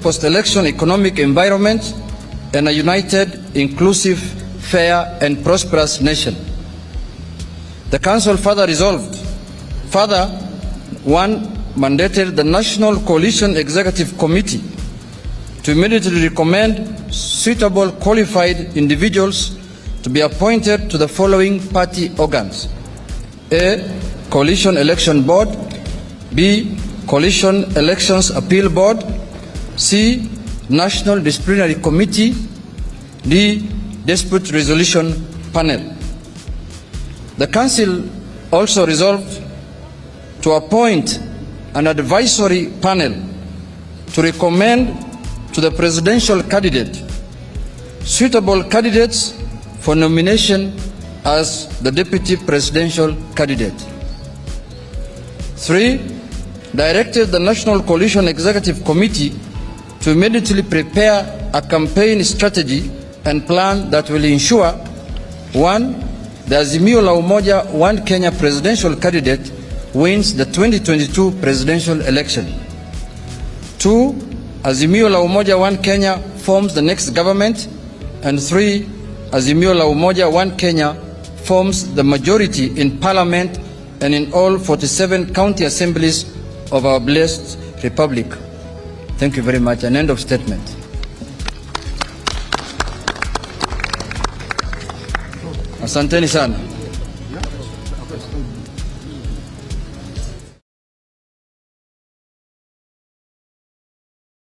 post-election economic environment, and a united, inclusive, fair, and prosperous nation. The Council further resolved, further, one, mandated the National Coalition Executive Committee to immediately recommend suitable qualified individuals to be appointed to the following party organs. A. Coalition Election Board. B. Coalition Elections Appeal Board. C. National Disciplinary Committee. D. Dispute Resolution Panel. The Council also resolved to appoint an advisory panel to recommend to the presidential candidate suitable candidates for nomination as the deputy presidential candidate. Three, directed the National Coalition Executive Committee to immediately prepare a campaign strategy and plan that will ensure one, the Azimio la Umoja One Kenya presidential candidate wins the 2022 presidential election. Two, Azimio la Umoja One Kenya forms the next government. And three, Azimio la Umoja One Kenya forms the majority in parliament and in all 47 county assemblies of our blessed republic. Thank you very much. An end of statement. Asanteni sana.